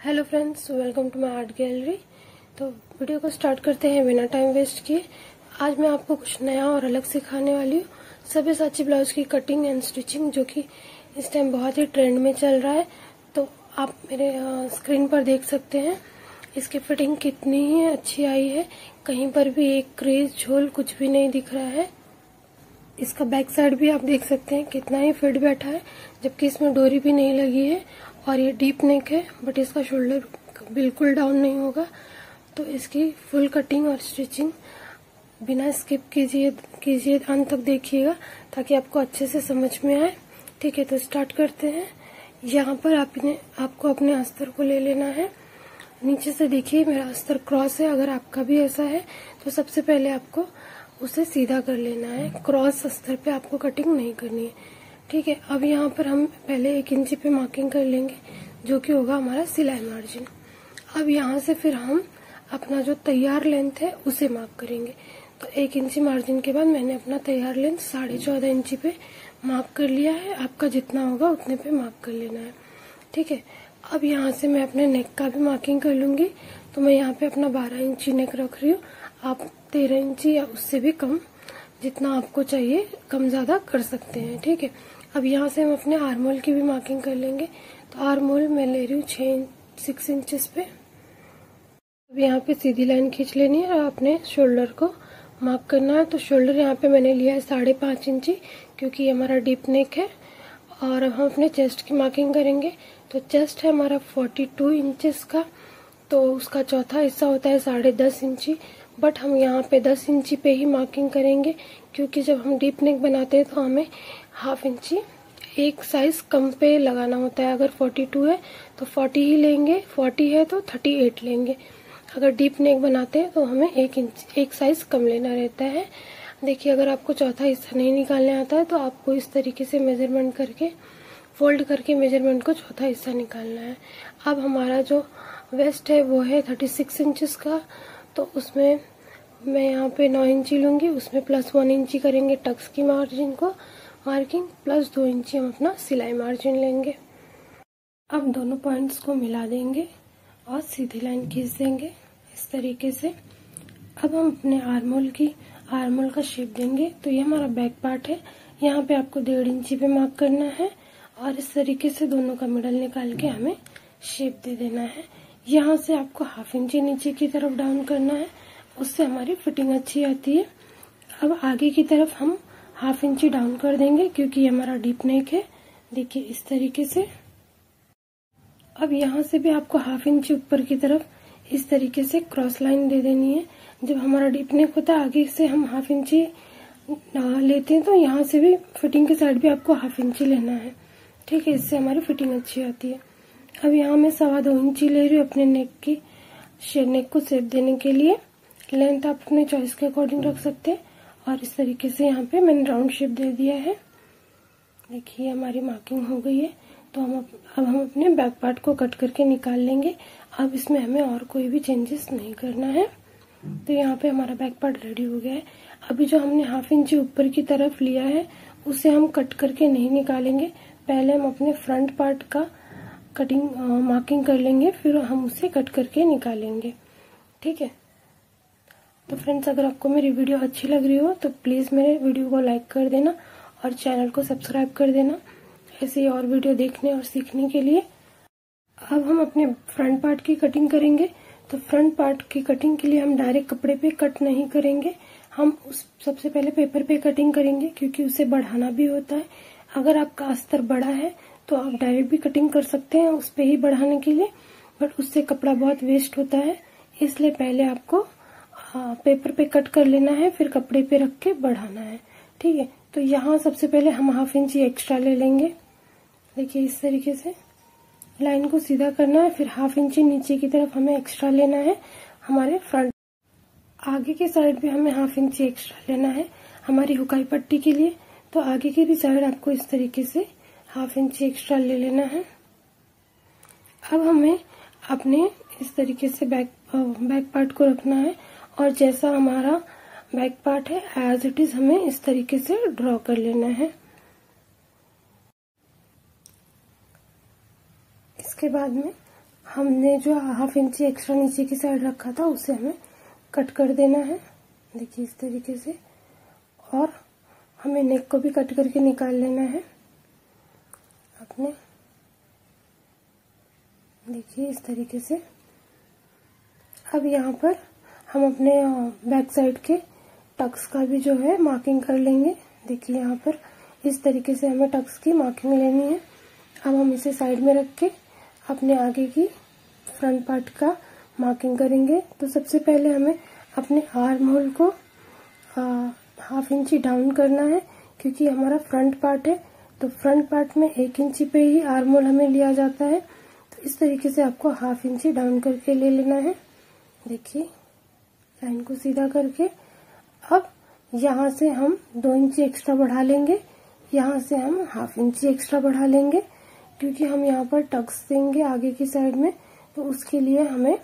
Hello friends welcome to my art gallery तो video को start करते हैं बिना टाइम वेस्ट किए आज मैं आपको कुछ नया और अलग सिखाने वाली हूँ। सभी साची ब्लाउज की कटिंग एंड स्टिचिंग जो कि इस टाइम बहुत ही ट्रेंड में चल रहा है। तो आप मेरे स्क्रीन पर देख सकते हैं। इसकी फिटिंग कितनी ही अच्छी आई है। कहीं पर भी एक क्रेज झोल कुछ भी नहीं दिख रहा है। इसका बैक साइड भी आप देख सकते हैं, कितना ही फिट बैठा है, जबकि इसमें डोरी भी नहीं लगी है। और ये डीप नेक है बट इसका शोल्डर बिल्कुल डाउन नहीं होगा। तो इसकी फुल कटिंग और स्टिचिंग बिना स्किप कीजिए कीजिए, अंत तक देखिएगा, ताकि आपको अच्छे से समझ में आए। ठीक है तो स्टार्ट करते हैं। यहाँ पर आपने, आपको अपने अस्तर को ले लेना है। नीचे से देखिए, मेरा अस्तर क्रॉस है, अगर आपका भी ऐसा है तो सबसे पहले आपको उसे सीधा कर लेना है। क्रॉस अस्तर पे आपको कटिंग नहीं करनी है। ठीक है, अब यहाँ पर हम पहले एक इंची पे मार्किंग कर लेंगे, जो कि होगा हमारा सिलाई मार्जिन अब यहाँ से फिर हम अपना जो तैयार लेंथ है, उसे मार्क करेंगे। तो एक इंची मार्जिन के बाद मैंने अपना तैयार लेंथ साढ़े चौदह इंची पे मार्क कर लिया है। आपका जितना होगा उतने पे मार्क कर लेना है। ठीक है, अब यहाँ से मैं अपने नेक का भी मार्किंग कर लूँगी। तो मैं यहाँ पे अपना बारह इंची नेक रख रही हूँ। आप तेरह इंची या उससे भी कम, जितना आपको चाहिए, कम ज़्यादा कर सकते हैं। ठीक है अब यहाँ से हम अपने आर्मोल की भी मार्किंग कर लेंगे। तो आर्मोल मैं ले रही हूँ छह सिक्स इंचेस पे। अब यहाँ पे सीधी लाइन खींच लेनी है और अपने शोल्डर को मार्क करना है। तो शोल्डर यहाँ पे मैंने लिया है साढ़े पाँच इंची, क्योंकि ये हमारा डीप नेक है। और अब हम अपने चेस्ट की मार्किंग करेंगे। तो चेस्ट है हमारा फोर्टी टू इंचेस का। तो उसका चौथा हिस्सा होता है साढ़े दस इंची। बट हम यहाँ पे दस इंची पे ही मार्किंग करेंगे, क्योंकि जब हम डीप नेक बनाते हैं तो हमें हाफ़ इंची। एक साइज़ कम पे लगाना होता है। अगर 42 है तो 40 ही लेंगे। 40 है तो 38 लेंगे। अगर डीप नेक बनाते हैं तो हमें एक इंच एक साइज़ कम लेना रहता है। देखिए, अगर आपको चौथा हिस्सा नहीं निकालने आता है तो आपको इस तरीके से मेज़रमेंट करके फोल्ड करके मेज़रमेंट को चौथा हिस्सा निकालना है। अब हमारा जो वेस्ट है, वो है थर्टी सिक्स इंचज का। तो उसमें मैं यहाँ पे नौ इंची लूँगी। उसमें प्लस वन इंची करेंगे टक्स की मार्जिन को। मार्किंग प्लस दो इंची हम अपना सिलाई मार्जिन लेंगे। अब दोनों पॉइंट्स को मिला देंगे और सीधी लाइन खींच देंगे इस तरीके से। अब हम अपने आर्मोल की, आर्मोल का शेप देंगे। तो ये हमारा बैक पार्ट है। यहाँ पे आपको डेढ़ इंची पे मार्क करना है और इस तरीके से दोनों का मिडल निकाल के हमें शेप दे देना है। यहाँ से आपको हाफ़ इंची नीचे की तरफ़ डाउन करना है। उससे हमारी फिटिंग अच्छी आती है। अब आगे की तरफ़ हम हाफ़ इंची डाउन कर देंगे क्योंकि ये हमारा डीप नेक है। देखिए, इस तरीके से। अब यहाँ से भी आपको हाफ़ इंची ऊपर की तरफ़ इस तरीके से क्रॉस लाइन दे देनी है। जब हमारा डीप नेक होता है, आगे से हम हाफ़ इंची लेते हैं तो यहाँ से भी फिटिंग के साइड भी आपको हाफ़ इंची लेना है। ठीक है, इससे हमारी फिटिंग अच्छी आती है। अब यहाँ मैं सवा दो इंची ले रही हूँ अपने नेक की नेक को सेप देने के लिए। लेंथ आप अपने चॉइस के अकॉर्डिंग रख सकते हैं। और इस तरीके से यहाँ पे मैंने राउंड शेप दे दिया है। देखिए, हमारी मार्किंग हो गई है। तो हम अब हम अपने बैक पार्ट को कट करके निकाल लेंगे। अब इसमें हमें और कोई भी चेंजेस नहीं करना है। तो यहाँ पे हमारा बैक पार्ट रेडी हो गया है। अभी जो हमने हाफ़ इंच ऊपर की तरफ़ लिया है, उसे हम कट करके नहीं निकालेंगे। पहले हम अपने फ्रंट पार्ट का कटिंग मार्किंग कर लेंगे, फिर हम उसे कट करके निकालेंगे। ठीक है? तो फ्रेंड्स अगर आपको मेरी वीडियो अच्छी लग रही हो तो प्लीज़ मेरे वीडियो को लाइक कर देना और चैनल को सब्सक्राइब कर देना। ऐसे और वीडियो देखने और सीखने के लिए। अब हम अपने फ्रंट पार्ट की कटिंग करेंगे। तो फ्रंट पार्ट की कटिंग के लिए हम डायरेक्ट कपड़े पे कट नहीं करेंगे। हम उस सबसे पहले पेपर पे कटिंग करेंगे, क्योंकि उसे बढ़ाना भी होता है। अगर आपका अस्तर बड़ा है तो आप डायरेक्ट भी कटिंग कर सकते हैं उस पर ही बढ़ाने के लिए। बट उससे कपड़ा बहुत वेस्ट होता है, इसलिए पहले आपको हाँ पेपर पे कट कर लेना है, फिर कपड़े पे रख के बढ़ाना है। ठीक है? तो यहाँ सबसे पहले हम हाफ़ इंची एक्स्ट्रा ले लेंगे। देखिए, इस तरीके से लाइन को सीधा करना है, फिर हाफ़ इंची नीचे की तरफ़ हमें एक्स्ट्रा लेना है, हमारे फ्रंट आगे के साइड भी हमें हाफ़ इंची एक्स्ट्रा लेना है, हमारी हुकाई पट्टी के लिए। तो आगे की भी साइड आपको इस तरीके से हाफ़ इंची एक्स्ट्रा ले लेना है। अब हमें अपने इस तरीके से बैक बैक पार्ट को रखना है। और जैसा हमारा बैक पार्ट है एज इट इज़ हमें इस तरीके से ड्रॉ कर लेना है। इसके बाद में हमने जो हाफ़ इंची एक्स्ट्रा नीचे की साइड रखा था, उसे हमें कट कर देना है। देखिए इस तरीके से। और हमें नेक को भी कट करके निकाल लेना है। अपने देखिए इस तरीके से। अब यहाँ पर हम अपने बैक साइड के टक्स का भी जो है मार्किंग कर लेंगे। देखिए यहाँ पर इस तरीके से हमें टक्स की मार्किंग लेनी है। अब हम इसे साइड में रख के अपने आगे की फ्रंट पार्ट का मार्किंग करेंगे। तो सबसे पहले हमें अपने आर्म होल को हाफ़ इंची डाउन करना है, क्योंकि हमारा फ्रंट पार्ट है। तो फ्रंट पार्ट में एक इंची पे ही आर्म होल हमें लिया जाता है। तो इस तरीके से आपको हाफ़ इंची डाउन करके ले लेना है। देखिए। लाइन को सीधा करके अब यहाँ से हम दो इंची एक्स्ट्रा बढ़ा लेंगे। यहाँ से हम हाफ़ इंची एक्स्ट्रा बढ़ा लेंगे, क्योंकि हम यहाँ पर टक्स देंगे आगे की साइड में तो उसके लिए हमें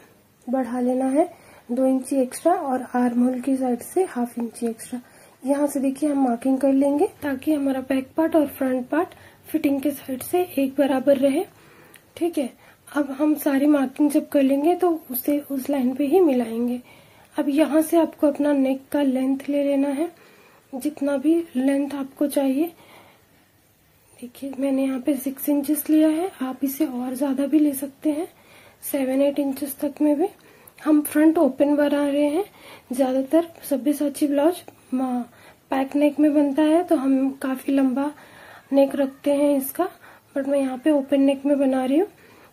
बढ़ा लेना है दो इंची एक्स्ट्रा और आर्म होल की साइड से हाफ़ इंची एक्स्ट्रा यहाँ से देखिए हम मार्किंग कर लेंगे ताकि हमारा बैक पार्ट और फ्रंट पार्ट फिटिंग के साइड से एक बराबर रहे। ठीक है, अब हम सारी मार्किंग जब कर लेंगे तो उसे उस लाइन पे ही मिलाएँगे। अब यहाँ से आपको अपना नेक का लेंथ ले लेना है। जितना भी लेंथ आपको चाहिए। देखिए, मैंने यहाँ पे सिक्स इंचेस लिया है। आप इसे और ज़्यादा भी ले सकते हैं। सेवन एट इंचेस तक में भी। हम फ्रंट ओपन बना रहे हैं। ज़्यादातर सभ्य साची ब्लाउज पैक नेक में बनता है तो हम काफ़ी लंबा नेक रखते हैं इसका। बट मैं यहाँ पे ओपन नेक में बना रही हूँ।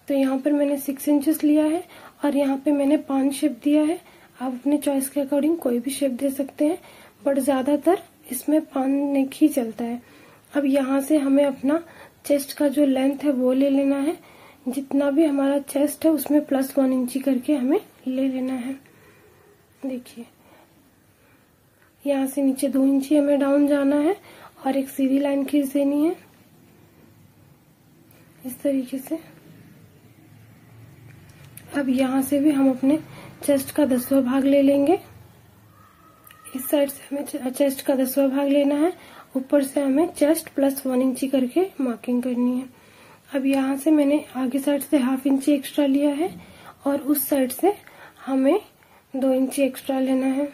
तो यहाँ पर मैंने सिक्स इंचेस लिया है। और यहाँ पे मैंने पाँच शेप दिया है। आप अपने चॉइस के अकॉर्डिंग कोई भी शेप दे सकते हैं बट ज़्यादातर इसमें पान नेक ही चलता है। अब यहाँ से हमें अपना चेस्ट का जो लेंथ है वो ले लेना है। जितना भी हमारा चेस्ट है, उसमें प्लस वन इंची करके हमें ले लेना है। देखिए, यहाँ से नीचे दो इंची हमें डाउन जाना है और एक सीधी लाइन खींच देनी है। इस तरीके से। अब यहाँ से भी हम अपने चेस्ट का दसवा भाग ले लेंगे। इस साइड से हमें चेस्ट का दसवा भाग लेना है। ऊपर से हमें चेस्ट प्लस वन इंची करके मार्किंग करनी है। अब यहाँ से मैंने आगे साइड से हाफ़ इंची एक्स्ट्रा लिया है और उस साइड से हमें दो इंची एक्स्ट्रा लेना है।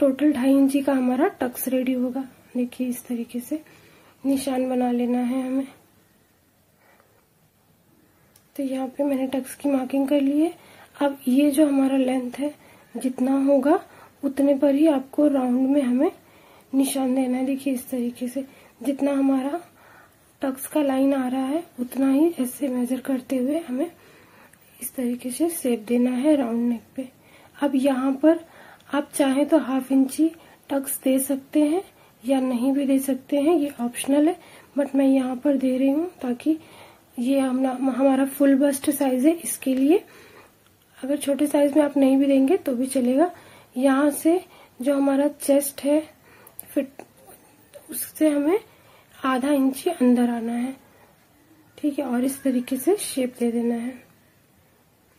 टोटल ढाई इंची का हमारा टक्स रेडी होगा। देखिए इस तरीके से निशान बना लेना है हमें। तो यहाँ पे मैंने टक्स की मार्किंग कर ली है। अब ये जो हमारा लेंथ है, जितना होगा, उतने पर ही आपको राउंड में हमें निशान देना है। देखिए इस तरीके से जितना हमारा टक्स का लाइन आ रहा है, उतना ही ऐसे मेजर करते हुए हमें इस तरीके से सेप देना है राउंड नेक पे। अब यहाँ पर आप चाहें तो हाफ़ इंची टक्स दे सकते हैं या नहीं भी दे सकते हैं, ये ऑप्शनल है बट मैं यहाँ पर दे रही हूँ ताकि ये हमारा फुल बस्ट साइज़ है, इसके लिए अगर छोटे साइज़ में आप नहीं भी देंगे तो भी चलेगा। यहाँ से जो हमारा चेस्ट है, फिट, उससे हमें आधा इंची अंदर आना है। ठीक है, और इस तरीके से शेप दे देना है।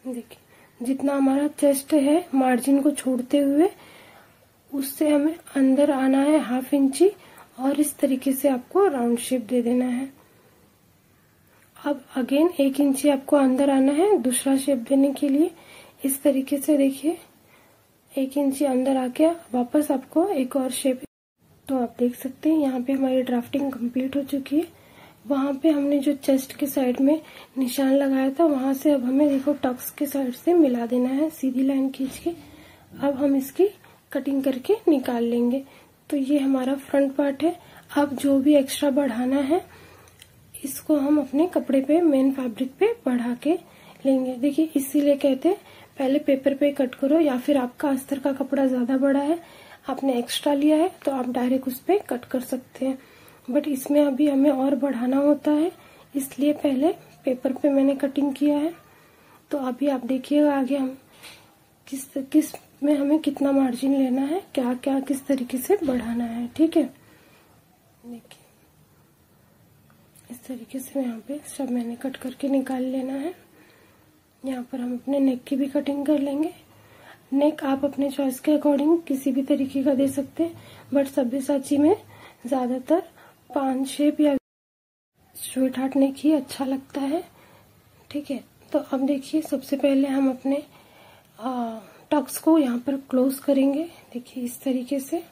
देखिए, जितना हमारा चेस्ट है मार्जिन को छोड़ते हुए, उससे हमें अंदर आना है हाफ़ इंची और इस तरीके से आपको राउंड शेप दे देना है। अब अगेन एक इंची आपको अंदर आना है, दूसरा शेप देने के लिए। इस तरीके से देखिए, एक इंची अंदर आके वापस आपको एक और शेप तो आप देख सकते हैं, यहाँ पे हमारी ड्राफ्टिंग कंप्लीट हो चुकी है। वहाँ पे हमने जो चेस्ट के साइड में निशान लगाया था, वहाँ से अब हमें देखो टक्स के साइड से मिला देना है, सीधी लाइन खींच के। अब हम इसकी कटिंग करके निकाल लेंगे। तो ये हमारा फ्रंट पार्ट है। अब जो भी एक्स्ट्रा बढ़ाना है, इसको हम अपने कपड़े पे मेन फैब्रिक पे बढ़ा के लेंगे। देखिए, इसीलिए कहते हैं पहले पेपर पे कट करो या फिर आपका अस्तर का कपड़ा ज़्यादा बड़ा है, आपने एक्स्ट्रा लिया है तो आप डायरेक्ट उस पर कट कर सकते हैं। बट इसमें अभी हमें और बढ़ाना होता है, इसलिए पहले पेपर पे मैंने कटिंग किया है। तो अभी आप देखिएगा आगे हम किस किसमें हमें कितना मार्जिन लेना है क्या क्या किस तरीके से बढ़ाना है, ठीक है? देखिए, इस तरीके से यहाँ पे सब मैंने कट करके निकाल लेना है। यहाँ पर हम अपने नेक की भी कटिंग कर लेंगे। नेक आप अपने चॉइस के अकॉर्डिंग किसी भी तरीके का दे सकते हैं बट सब्ज़ी साची में ज़्यादातर पान शेप या स्वीट हार्ट नेक ही अच्छा लगता है। ठीक है तो अब देखिए, सबसे पहले हम अपने टक्स को यहाँ पर क्लोज करेंगे। देखिए, इस तरीके से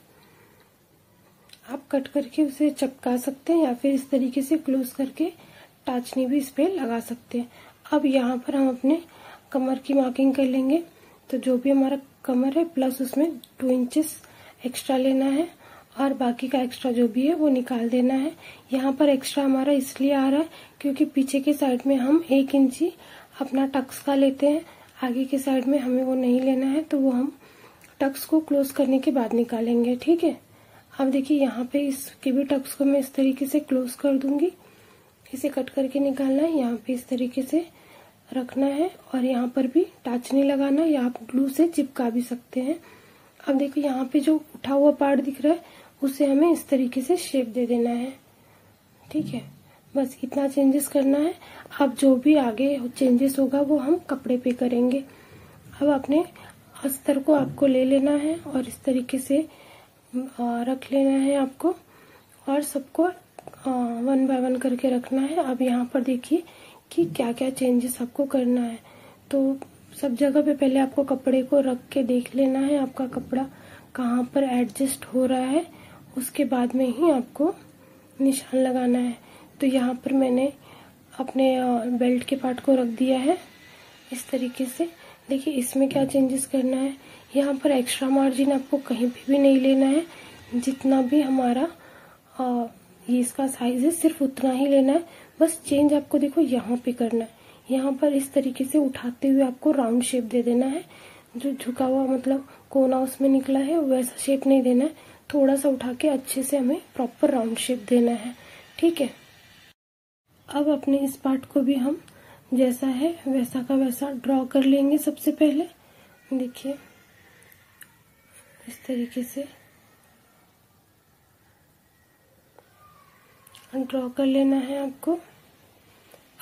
आप कट करके उसे चपका सकते हैं या फिर इस तरीके से क्लोज करके टाचनी भी इस पे लगा सकते हैं। अब यहाँ पर हम अपने कमर की मार्किंग कर लेंगे। तो जो भी हमारा कमर है प्लस उसमें टू इंचेस एक्स्ट्रा लेना है और बाकी का एक्स्ट्रा जो भी है, वो निकाल देना है। यहाँ पर एक्स्ट्रा हमारा इसलिए आ रहा है क्योंकि पीछे के साइड में हम एक इंची अपना टक्स का लेते हैं। आगे के साइड में हमें वो नहीं लेना है तो वो हम टक्स को क्लोज करने के बाद निकालेंगे, ठीक है? अब देखिए, यहाँ पे इसके भी टक्स को मैं इस तरीके से क्लोज कर दूँगी। इसे कट करके निकालना है, यहाँ पे इस तरीके से रखना है और यहाँ पर भी टाचनी लगाना, या आप ग्लू से चिपका भी सकते हैं। अब देखो, यहाँ पे जो उठा हुआ पार्ट दिख रहा है, उसे हमें इस तरीके से शेप दे देना है। ठीक है? बस इतना चेंजेस करना है। अब जो भी आगे चेंजेस होगा, वो हम कपड़े पे करेंगे। अब अपने अस्तर को आपको ले लेना है और इस तरीके से रख लेना है आपको। और सबको वन बाय वन करके रखना है। अब यहाँ पर देखिए कि क्या क्या चेंजेस आपको करना है। तो सब जगह पे पहले आपको कपड़े को रख के देख लेना है आपका कपड़ा कहाँ पर एडजस्ट हो रहा है उसके बाद में ही आपको निशान लगाना है। तो यहाँ पर मैंने अपने बेल्ट के पार्ट को रख दिया है इस तरीके से। देखिए इसमें क्या चेंजेस करना है? यहाँ पर एक्स्ट्रा मार्जिन आपको कहीं भी, भी नहीं लेना है। जितना भी हमारा आ, ये इसका साइज़ है सिर्फ़ उतना ही लेना है। बस चेंज आपको देखो यहाँ पे करना है। यहाँ पर इस तरीके से उठाते हुए आपको राउंड शेप दे देना है। जो झुका हुआ मतलब कोना उसमें निकला है, वैसा शेप नहीं देना है। थोड़ा सा उठा के अच्छे से हमें प्रॉपर राउंड शेप देना है। ठीक है? अब अपने इस पार्ट को भी हम जैसा है, वैसा का वैसा ड्रॉ कर लेंगे सबसे पहले। देखिए, इस तरीके से ड्रॉ कर लेना है आपको।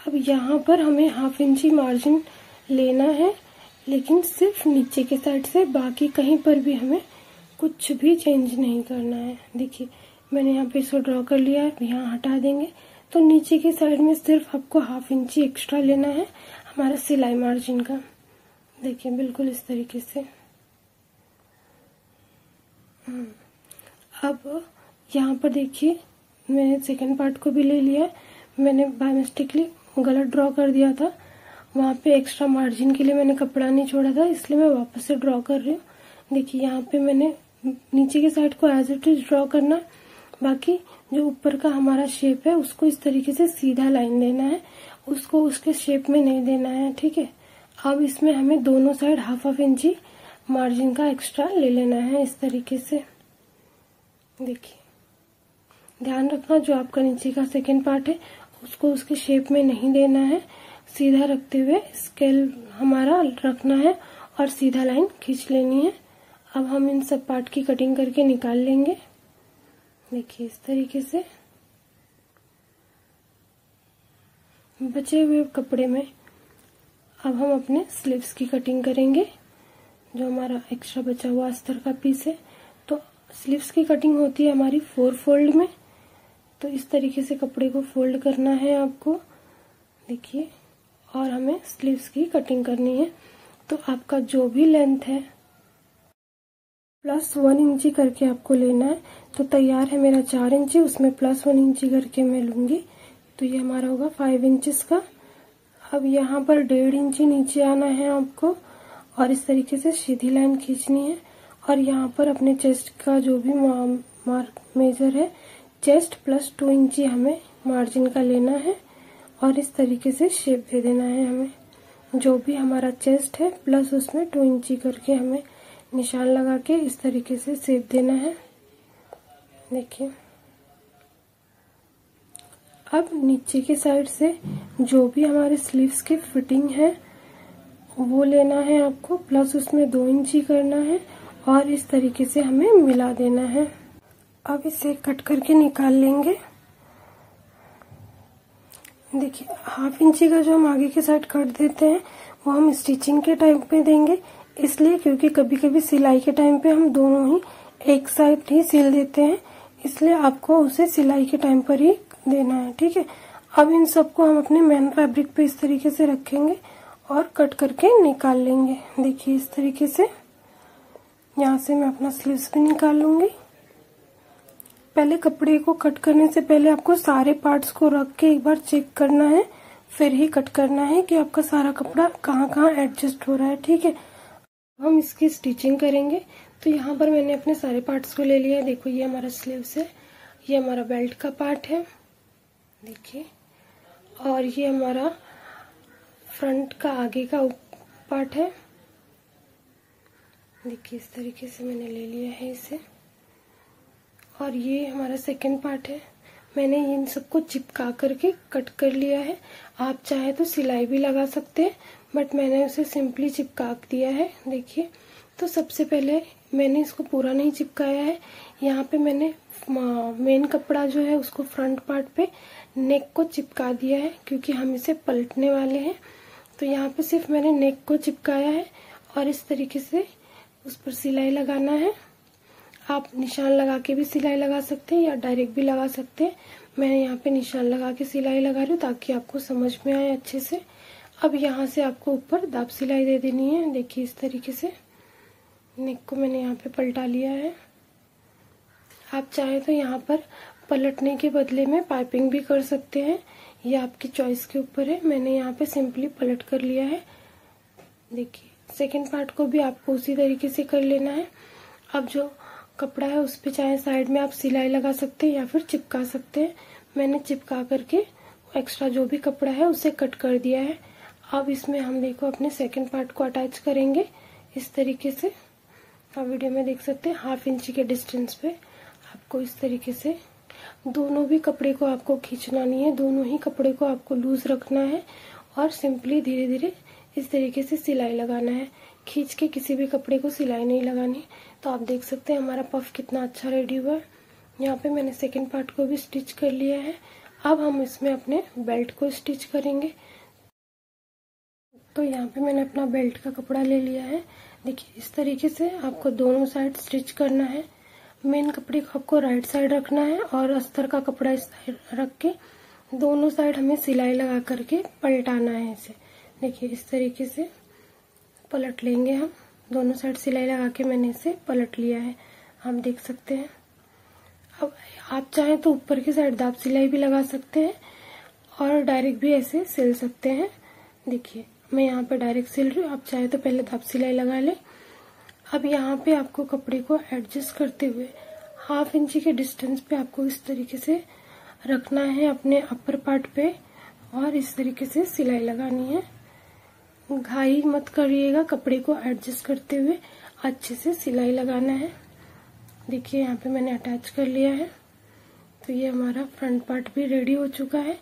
अब यहाँ पर हमें हाफ़ इंची मार्जिन लेना है, लेकिन सिर्फ़ नीचे के साइड से बाकी कहीं पर भी हमें कुछ भी चेंज नहीं करना है। देखिए, मैंने यहाँ पे इसको ड्रॉ कर लिया है यहाँ हटा देंगे। तो नीचे के साइड में सिर्फ़ आपको हाफ़ इंची एक्स्ट्रा लेना है, हमारा सिलाई मार्जिन का। देखिए, बिल्कुल इस तरीके से। हम्म। अब यहाँ पर देखिए, मैंने सेकंड पार्ट को भी ले लिया मैंने बाय मिस्टेकली गलत ड्रॉ कर दिया था। वहाँ पे एक्स्ट्रा मार्जिन के लिए मैंने कपड़ा नहीं छोड़ा था, इसलिए मैं वापस से ड्रॉ कर रही हूँ। देखिए, यहाँ पे मैंने नीचे की साइड को एज इट इज़ ड्रॉ करना, बाकी जो ऊपर का हमारा शेप है, उसको इस तरीके से सीधा लाइन देना है, उसको उसके शेप में नहीं देना है, ठीक है? अब इसमें हमें दोनों साइड हाफ़ हाफ़ इंची मार्जिन का एक्स्ट्रा ले लेना है इस तरीके से। देखिए, ध्यान रखना जो आपका नीचे का सेकेंड पार्ट है उसको उसके शेप में नहीं देना है। सीधा रखते हुए स्केल हमारा रखना है और सीधा लाइन खींच लेनी है। अब हम इन सब पार्ट की कटिंग करके निकाल लेंगे। देखिए, इस तरीके से। बचे हुए कपड़े में अब हम अपने स्लीव्स की कटिंग करेंगे, जो हमारा एक्स्ट्रा बचा हुआ अस्तर का पीस है। तो स्लीव्स की कटिंग होती है हमारी फोर फोल्ड में। तो इस तरीके से कपड़े को फोल्ड करना है आपको। देखिए, और हमें स्लीव्स की कटिंग करनी है। तो आपका जो भी लेंथ है प्लस वन इंची करके आपको लेना है। तो तैयार है मेरा चार इंची उसमें प्लस वन इंची करके मैं लूँगी। तो ये हमारा होगा फाइव इंचेस का। अब यहाँ पर डेढ़ इंची नीचे आना है आपको, और इस तरीके से सीधी लाइन खींचनी है। और यहाँ पर अपने चेस्ट का जो भी मार्क मेजर है चेस्ट प्लस टू इंची हमें मार्जिन का लेना है और इस तरीके से शेप दे देना है हमें। जो भी हमारा चेस्ट है प्लस उसमें टू इंची करके हमें निशान लगा के इस तरीके से शेप देना है। देखिए। अब नीचे के साइड से जो भी हमारे स्लीव्स की फिटिंग है, वो लेना है आपको प्लस उसमें दो इंची करना है और इस तरीके से हमें मिला देना है। अब इसे कट करके निकाल लेंगे। देखिए हाफ़ इंची का जो हम आगे के साइड कट देते हैं, वो हम स्टिचिंग के टाइम पे देंगे। इसलिए क्योंकि कभी कभी सिलाई के टाइम पे हम दोनों ही एक साइड ही सिल देते हैं, इसलिए आपको उसे सिलाई के टाइम पर ही देना है, ठीक है? अब इन सबको हम अपने मेन फैब्रिक पे इस तरीके से रखेंगे और कट करके निकाल लेंगे। देखिए, इस तरीके से यहाँ से मैं अपना स्लीव्स भी निकाल लूँगी। पहले कपड़े को कट करने से पहले आपको सारे पार्ट्स को रख के एक बार चेक करना है। फिर ही कट करना है कि आपका सारा कपड़ा कहाँ कहाँ एडजस्ट हो रहा है, ठीक है? हम इसकी स्टिचिंग करेंगे। तो यहाँ पर मैंने अपने सारे पार्ट्स को ले लिया देखो, ये हमारा स्लीव्स है, ये हमारा बेल्ट का पार्ट है, देखिए। और ये हमारा फ्रंट का आगे का पार्ट है। देखिए, इस तरीके से मैंने ले लिया है इसे। और ये हमारा सेकंड पार्ट है। मैंने इन सबको चिपका करके कट कर लिया है। आप चाहे तो सिलाई भी लगा सकते हैं बट मैंने उसे सिंपली चिपका दिया है। देखिए तो सबसे पहले मैंने इसको पूरा नहीं चिपकाया है। यहाँ पे मैंने मेन कपड़ा जो है उसको फ्रंट पार्ट पे नेक को चिपका दिया है, क्योंकि हम इसे पलटने वाले हैं। तो यहाँ पे सिर्फ़ मैंने नेक को चिपकाया है और इस तरीके से उस पर सिलाई लगाना है। आप निशान लगा के भी सिलाई लगा सकते हैं या डायरेक्ट भी लगा सकते हैं। मैं यहाँ पे निशान लगा के सिलाई लगा रही हूँ ताकि आपको समझ में आए अच्छे से। अब यहाँ से आपको ऊपर दाब सिलाई दे देनी है। देखिए इस तरीके से। नेक को मैंने यहाँ पे पलटा लिया है। आप चाहे तो यहाँ पर पलटने के बदले में पाइपिंग भी कर सकते हैं। ये आपकी चॉइस के ऊपर है। मैंने यहाँ पे सिंपली पलट कर लिया है। देखिए, सेकेंड पार्ट को भी आपको उसी तरीके से कर लेना है। अब जो कपड़ा है, उस पर चाहे साइड में आप सिलाई लगा सकते हैं या फिर चिपका सकते हैं। मैंने चिपका करके एक्स्ट्रा जो भी कपड़ा है, उसे कट कर दिया है। अब इसमें हम देखो, अपने सेकंड पार्ट को अटैच करेंगे। इस तरीके से आप वीडियो में देख सकते हैं हाफ़ इंच के डिस्टेंस पे आपको इस तरीके से दोनों भी कपड़े को आपको खींचना नहीं है, दोनों ही कपड़े को आपको लूज रखना है और सिंपली धीरे धीरे इस तरीके से सिलाई लगाना है। खींच के किसी भी कपड़े को सिलाई नहीं लगानी। तो आप देख सकते हैं हमारा पफ कितना अच्छा रेडी हुआ है। यहाँ पे मैंने सेकेंड पार्ट को भी स्टिच कर लिया है। अब हम इसमें अपने बेल्ट को स्टिच करेंगे। तो यहाँ पे मैंने अपना बेल्ट का कपड़ा ले लिया है। देखिए, इस तरीके से आपको दोनों साइड स्टिच करना है। मेन कपड़े को आपको राइट साइड रखना है और अस्तर का कपड़ा इस साइड रख के दोनों साइड हमें सिलाई लगा करके पलटाना है इसे। देखिए, इस तरीके से पलट लेंगे हम। दोनों साइड सिलाई लगा के मैंने इसे पलट लिया है। हम देख सकते हैं। अब आप चाहें तो ऊपर की साइड दाब सिलाई भी लगा सकते हैं और डायरेक्ट भी ऐसे सिल सकते हैं। देखिए, मैं यहाँ पर डायरेक्ट सिल रही हूँ। आप चाहे तो पहले दाब सिलाई लगा ले। अब यहाँ पे आपको कपड़े को एडजस्ट करते हुए हाफ़ इंची के डिस्टेंस पे आपको इस तरीके से रखना है अपने अपर पार्ट पे और इस तरीके से सिलाई लगानी है। घाई मत करिएगा, कपड़े को एडजस्ट करते हुए अच्छे से सिलाई लगाना है। देखिए, यहाँ पे मैंने अटैच कर लिया है। तो ये हमारा फ्रंट पार्ट भी रेडी हो चुका है।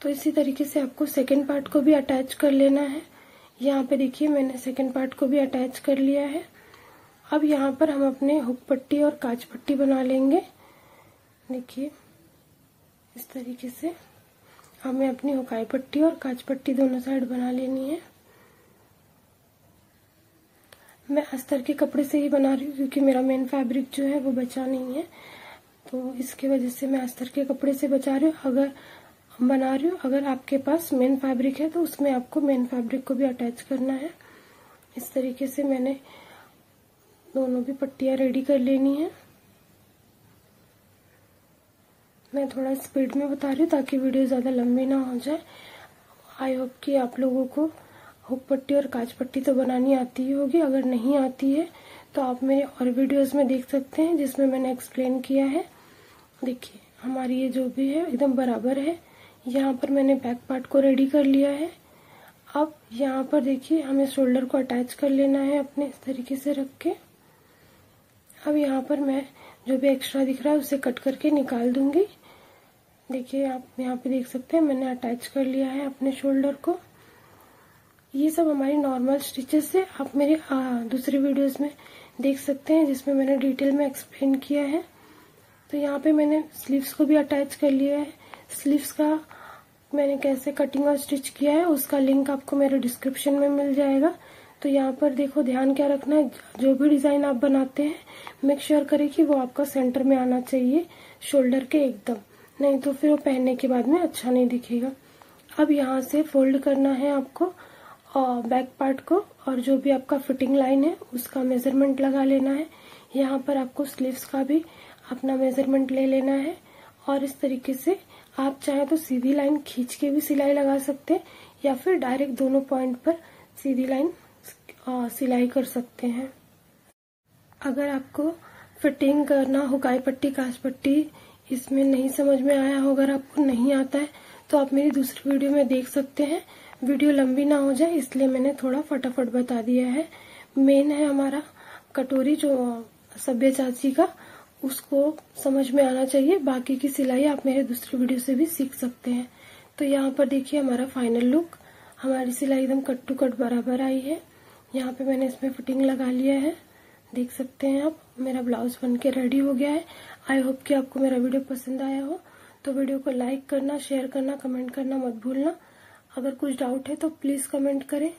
तो इसी तरीके से आपको सेकेंड पार्ट को भी अटैच कर लेना है। यहाँ पे देखिए, मैंने सेकेंड पार्ट को भी अटैच कर लिया है। अब यहाँ पर हम अपने हुक पट्टी और काच पट्टी बना लेंगे। देखिए, इस तरीके से हमें अपनी हुकाई पट्टी और काच पट्टी दोनों साइड बना लेनी है। मैं अस्तर के कपड़े से ही बना रही हूँ, क्योंकि मेरा मेन फैब्रिक जो है वो बचा नहीं है। तो इसकी वजह से मैं अस्तर के कपड़े से बचा रही हूँ। अगर बना रही हूँ, अगर आपके पास मेन फैब्रिक है तो उसमें आपको मेन फैब्रिक को भी अटैच करना है। इस तरीके से मैंने दोनों भी पट्टियाँ रेडी कर लेनी है। मैं थोड़ा स्पीड में बता रही हूँ, ताकि वीडियो ज़्यादा लंबी ना हो जाए। आई होप कि आप लोगों को हुक पट्टी और काच पट्टी तो बनानी आती ही होगी, अगर नहीं आती है तो आप मेरे और वीडियोस में देख सकते हैं, जिसमें मैंने एक्सप्लेन किया है। देखिए, हमारी ये जो भी है, एकदम बराबर है। यहाँ पर मैंने बैक पार्ट को रेडी कर लिया है। अब यहाँ पर देखिए, हमें शोल्डर को अटैच कर लेना है अपने, इस तरीके से रख के। अब यहाँ पर मैं जो भी एक्स्ट्रा दिख रहा है, उसे कट करके निकाल दूँगी। देखिए, आप यहाँ पे देख सकते हैं, मैंने अटैच कर लिया है अपने शोल्डर को। ये सब हमारी नॉर्मल स्टिचेस है आप मेरे दूसरे वीडियोस में देख सकते हैं, जिसमें मैंने डिटेल में एक्सप्लेन किया है। तो यहाँ पे मैंने स्लीव्स को भी अटैच कर लिया है। स्लीव्स का मैंने कैसे कटिंग और स्टिच किया है, उसका लिंक आपको मेरे डिस्क्रिप्शन में मिल जाएगा। तो यहाँ पर देखो, ध्यान क्या रखना है, जो भी डिज़ाइन आप बनाते हैं मेक श्योर करें कि वो आपका सेंटर में आना चाहिए शोल्डर के एकदम। नहीं तो फिर वो पहनने के बाद में अच्छा नहीं दिखेगा। अब यहाँ से फोल्ड करना है आपको। बैक पार्ट को और जो भी आपका फिटिंग लाइन है, उसका मेज़रमेंट लगा लेना है। यहाँ पर आपको स्लीव्स का भी अपना मेज़रमेंट ले लेना है। और इस तरीके से आप चाहे तो सीधी लाइन खींच के भी सिलाई लगा सकते हैं, या फिर डायरेक्ट दोनों पॉइंट पर सीधी लाइन सिलाई कर सकते हैं। अगर आपको फिटिंग करना हो, गाय पट्टी काश पट्टी, इसमें नहीं समझ में आया हो अगर आपको नहीं आता है तो आप मेरी दूसरी वीडियो में देख सकते हैं। वीडियो लंबी ना हो जाए, इसलिए मैंने थोड़ा फटाफट बता दिया है। मेन है हमारा कटोरी जो सभ्य चाची का, उसको समझ में आना चाहिए। बाकी की सिलाई आप मेरे दूसरी वीडियो से भी सीख सकते हैं। तो यहाँ पर देखिए हमारा फाइनल लुक हमारी सिलाई एकदम कट टू कट बराबर आई है। यहाँ पे मैंने इसमें फिटिंग लगा लिया है। देख सकते हैं आप, मेरा ब्लाउज बन के रेडी हो गया है। आई होप कि आपको मेरा वीडियो पसंद आया हो। तो वीडियो को लाइक करना शेयर करना कमेंट करना मत भूलना। अगर कुछ डाउट है तो प्लीज़ कमेंट करें।